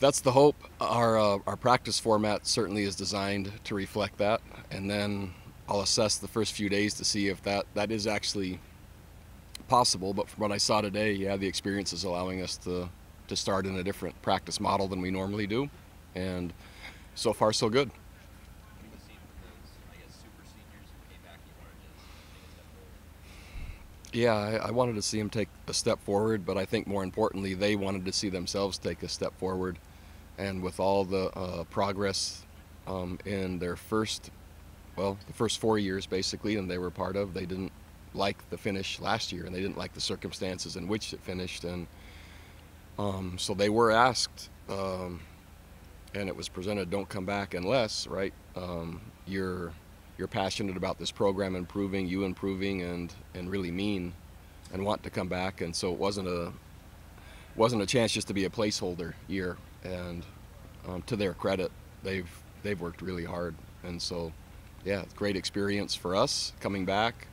that's the hope. Our uh, our practice format certainly is designed to reflect that, and then I'll assess the first few days to see if that that is actually possible. But from what I saw today, yeah, the experience is allowing us to to start in a different practice model than we normally do, and so far so good. Yeah, I, I, wanted to see them take a step forward, but I think more importantly, they wanted to see themselves take a step forward. And with all the uh, progress um, in their first, well, the first four years basically, and they were part of, they didn't like the finish last year, and they didn't like the circumstances in which it finished, and um, so they were asked, um, and it was presented, "Don't come back unless, right? Um, you're you're passionate about this program improving, you improving, and and really mean, and want to come back. And so it wasn't a wasn't a chance just to be a placeholder year. And um, to their credit, they've they've worked really hard. And so, yeah, great experience for us coming back,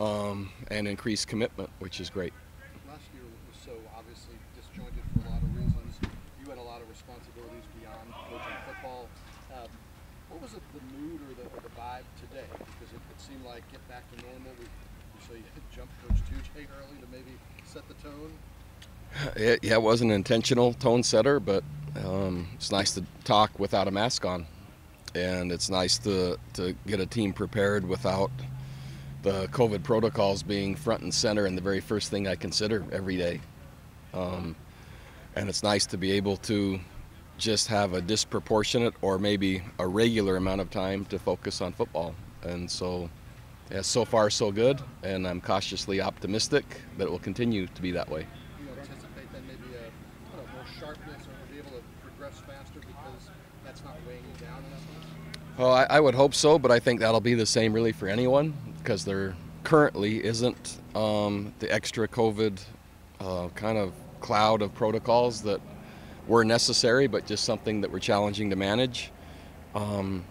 um, and increased commitment, which is great. Last year was so obviously disjointed for a lot of reasons. You had a lot of responsibilities beyond coaching football. Um, what was it, the mood or the, or the vibe today? Because it, it, seemed like get back to normal. We, so you hit jump coach Tuesday early to maybe set the tone. It, yeah, it wasn't an intentional tone setter, but um, it's nice to talk without a mask on, and it's nice to to get a team prepared without the COVID protocols being front and center and the very first thing I consider every day. Um, and it's nice to be able to just have a disproportionate or maybe a regular amount of time to focus on football. And so, yeah, so far so good, and I'm cautiously optimistic that it will continue to be that way. You anticipate then maybe a know, more sharpness or be able to progress faster because that's not weighing you down enough? Well, I, I would hope so, but I think that'll be the same really for anyone because there currently isn't um, the extra COVID uh, kind of cloud of protocols that were necessary, but just something that were challenging to manage. Um,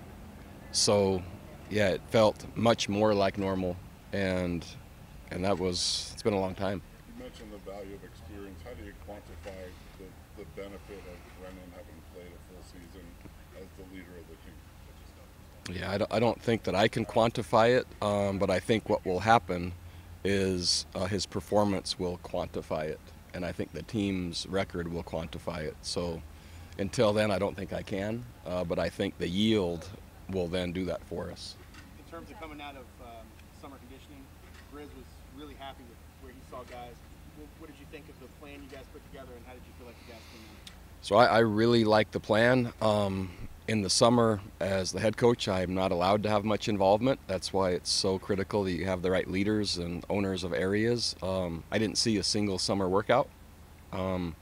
so, yeah, it felt much more like normal, and and that was it's been a long time. You mentioned the value of experience. How do you quantify the, the benefit of Brennan having played a full season as the leader of the team? Yeah, I don't, I don't think that I can quantify it, um, but I think what will happen is uh, his performance will quantify it and I think the team's record will quantify it. So until then, I don't think I can, uh, but I think the yield will then do that for us. In terms of coming out of um, summer conditioning, Grizz was really happy with where he saw guys. What, what, did you think of the plan you guys put together, and how did you feel like the guys came in? So I, I really like the plan. Um, in the summer, as the head coach, I'm not allowed to have much involvement. That's why it's so critical that you have the right leaders and owners of areas. Um, I didn't see a single summer workout, um,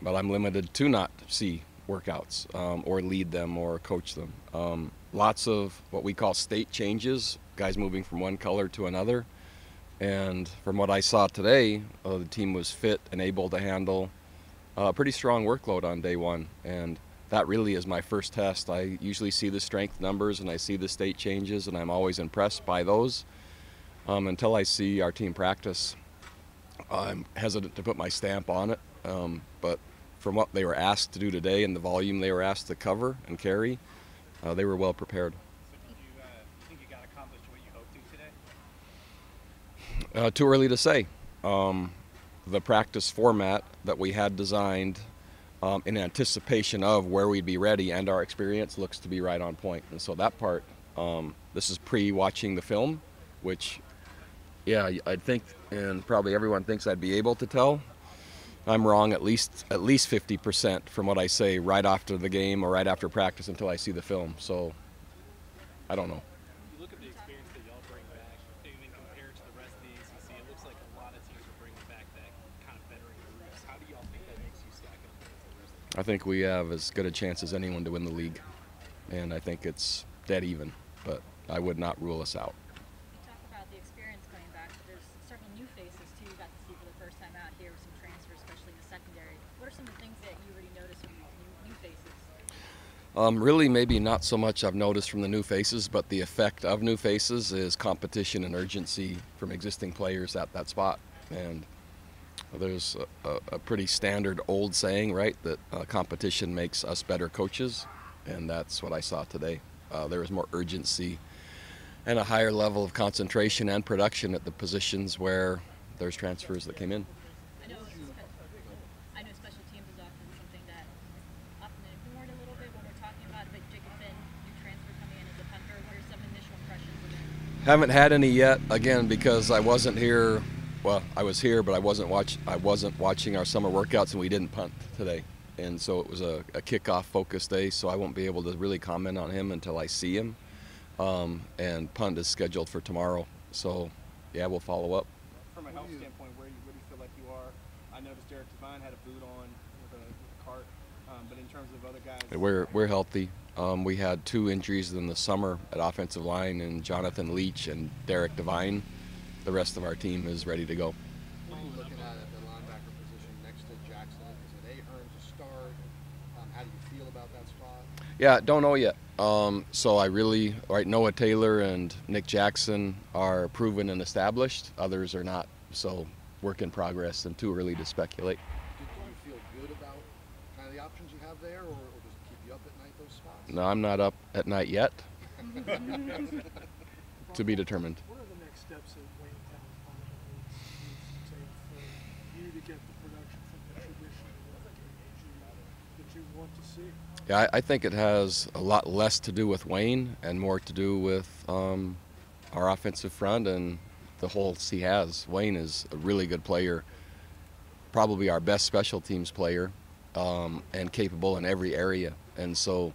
but I'm limited to not see workouts um, or lead them or coach them. Um, lots of what we call state changes, guys moving from one color to another. And from what I saw today, uh, the team was fit and able to handle a pretty strong workload on day one. And that really is my first test. I usually see the strength numbers and I see the state changes, and I'm always impressed by those. Um, until I see our team practice, I'm hesitant to put my stamp on it. Um, but from what they were asked to do today and the volume they were asked to cover and carry, uh, they were well prepared. Did you think you got accomplished what you hoped to today? Uh, too early to say. Um, the practice format that we had designed um, in anticipation of where we'd be ready and our experience looks to be right on point. And so that part, um, this is pre-watching the film, which, yeah, I think, and probably everyone thinks I'd be able to tell. I'm wrong at least at least 50% from what I say right after the game or right after practice until I see the film. So I don't know. I think we have as good a chance as anyone to win the league, and I think it's dead even. But I would not rule us out. You talk about the experience coming back, but there's several new faces too. You got to see for the first time out here with some transfers, especially in the secondary. What are some of the things that you already noticed from these new, new faces? Um, really, maybe not so much I've noticed from the new faces, but the effect of new faces is competition and urgency from existing players at that spot. And There's a, a, pretty standard old saying, right, that uh, competition makes us better coaches, and that's what I saw today. Uh, there was more urgency and a higher level of concentration and production at the positions where there's transfers that came in. I know, spe- I know special teams is often something that is often ignored a little bit when we're talking about it, but Jacob Finn, transfer coming in as a punter. What are some initial impressions? Haven't had any yet. Again, because I wasn't here. Well, I was here, but I wasn't watch. I wasn't watching our summer workouts, and we didn't punt today. And so it was a, a kickoff focus day. So I won't be able to really comment on him until I see him. Um, and punt is scheduled for tomorrow. So yeah, we'll follow up. From a health standpoint, where, you, where do you feel like you are? I noticed Derek Devine had a boot on with a, with a cart, um, but in terms of other guys, We're we're healthy. Um, we had two injuries in the summer at offensive line, and Jonathan Leach and Derek Devine. The rest of our team is ready to go. What are you looking at at the linebacker position next to Jackson? Is it Ahern to start? Um, how do you feel about that spot? Yeah, don't know yet. Um, so I really, right, Noah Taylor and Nick Jackson are proven and established. Others are not. So work in progress and too early to speculate. Do, do you feel good about kind of the options you have there, or, or does it keep you up at night, those spots? No, I'm not up at night yet. to be determined. What are the next steps that Wayne Town Parliament needs, needs to take for you to get the production from the traditional run game that you, that you want to see? Yeah, I, I think it has a lot less to do with Wayne and more to do with um, our offensive front and the holes he has. Wayne is a really good player, probably our best special teams player, um, and capable in every area. And so,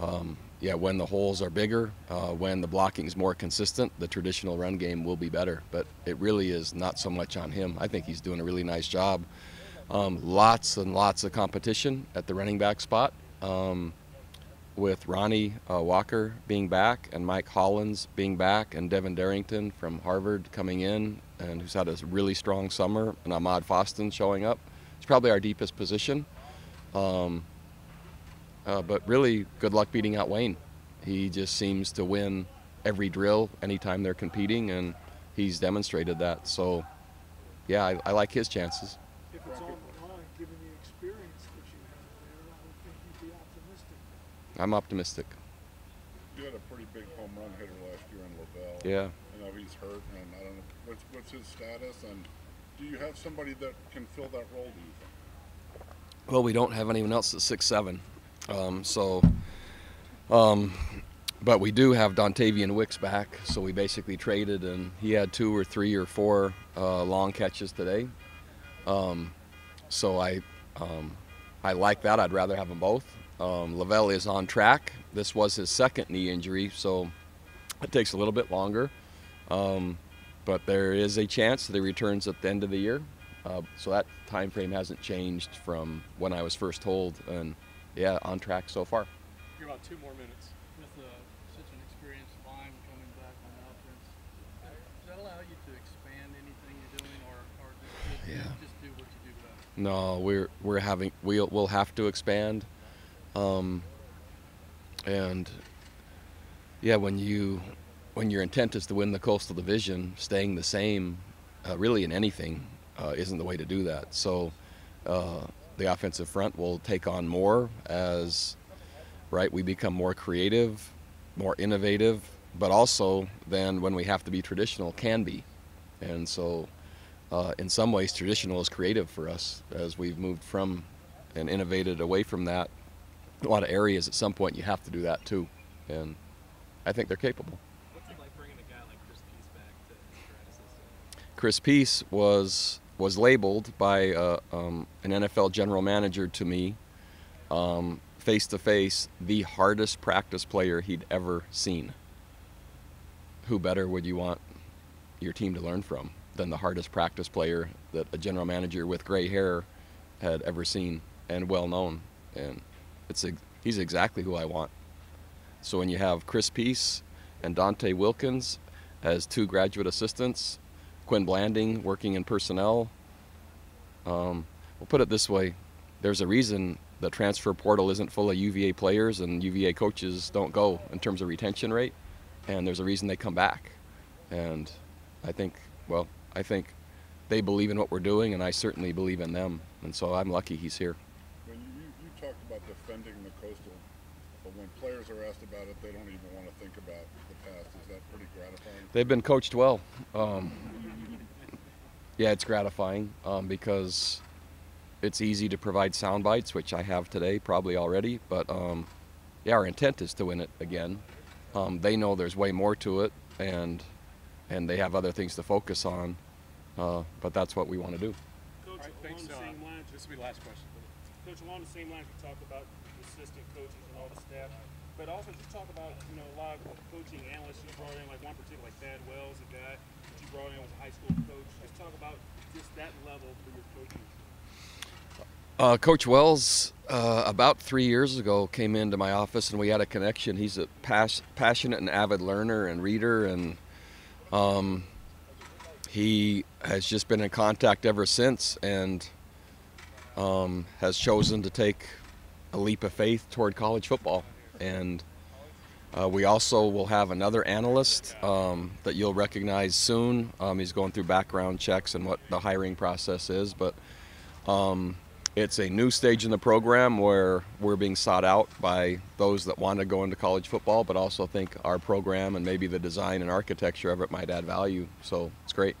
um, yeah, when the holes are bigger, uh, when the blocking is more consistent, the traditional run game will be better. But it really is not so much on him. I think he's doing a really nice job. Um, lots and lots of competition at the running back spot. Um, with Ronnie uh, Walker being back and Mike Hollins being back and Devin Darrington from Harvard coming in and who's had a really strong summer and Amaad Foston showing up. It's probably our deepest position. Um, uh, but really, good luck beating out Wayne. He just seems to win every drill anytime they're competing, and he's demonstrated that. So, yeah, I, I like his chances. If it's on the line, given the experience that you have there, I would think you'd be optimistic. I'm optimistic. You had a pretty big home run hitter last year in Lavel. Yeah. You know, he's hurt, and I don't know, what's, what's his status, and do you have somebody that can fill that role, do you think? Well, we don't have anyone else at six seven, um, so. Um, but we do have Dontayvion Wicks back, so we basically traded, and he had two or three or four uh, long catches today. Um, so I, um, I like that. I'd rather have them both. Um, Lavel is on track. This was his second knee injury, so it takes a little bit longer. Um, but there is a chance that he returns at the end of the year. Uh, so that time frame hasn't changed from when I was first told, and yeah, on track so far. You're about two more minutes. With uh, such an experienced line coming back on offense, does that allow you to expand anything you're doing, or, or just, Yeah. just do what you do best? No, we're we're having we'll we'll have to expand, um, and yeah, when you when your intent is to win the coastal division, staying the same, uh, really in anything, uh, isn't the way to do that. So, uh, the offensive front will take on more as right we become more creative, more innovative, but also then when we have to be traditional, can be, and so uh, in some ways traditional is creative for us as we've moved from and innovated away from that a lot of areas at some point you have to do that too and i think they're capable What's it like bringing a guy like Chris Peace back to chris peace was was labeled by uh, um, an nfl general manager to me um, face to face the hardest practice player he'd ever seen who better would you want your team to learn from than the hardest practice player that a general manager with gray hair had ever seen and well known. And it's he's exactly who I want. So when you have Chris Peace and Dante Wilkins as two graduate assistants, Quin Blanding working in personnel, um, we'll put it this way: there's a reason the transfer portal isn't full of UVA players and UVA coaches don't go in terms of retention rate, and there's a reason they come back. And I think, well, I think they believe in what we're doing, and I certainly believe in them. And so I'm lucky he's here. When you, you, you talked about defending the coastal, but when players are asked about it, they don't even want to think about the past. Is that pretty gratifying? They've been coached well. Um, yeah, it's gratifying um, because it's easy to provide sound bites, which I have today probably already. But um, yeah, our intent is to win it again. Um, they know there's way more to it, and and they have other things to focus on. Uh, but that's what we want to do. Coach, All right, thanks, along the uh, same lines, This will be the last question. Coach, along the same lines, we talked about the assistant coaches and all the staff, but also just talk about, you know, a lot of coaching analysts you brought in, like one particular, like Thad Wells, a guy that you brought in was a high school coach. Just talk about just that level for your coaching. Uh, Coach Wells, uh, about three years ago, came into my office and we had a connection. He's a pas- passionate and avid learner and reader, and um, he has just been in contact ever since and um, has chosen to take a leap of faith toward college football. And uh, we also will have another analyst um, that you'll recognize soon. Um, he's going through background checks and what the hiring process is, but. Um, it's a new stage in the program where we're being sought out by those that want to go into college football, but also think our program and maybe the design and architecture of it might add value. So it's great.